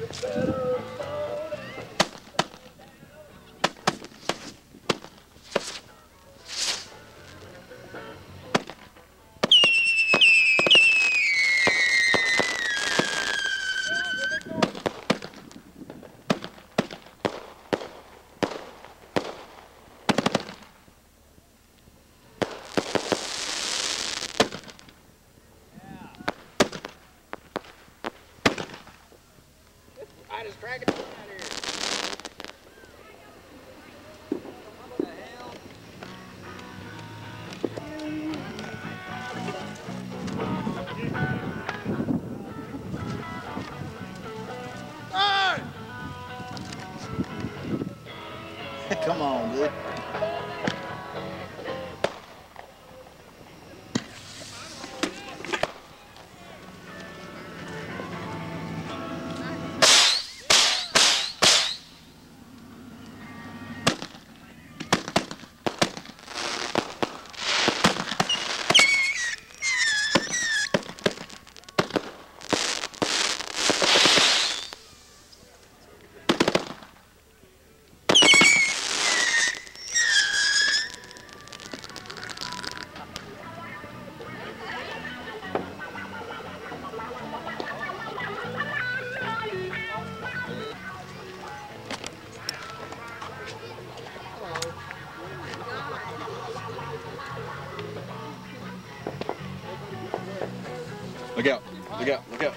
better. Just cracking it out here. Come on, dude. Look out. Look out. Look out.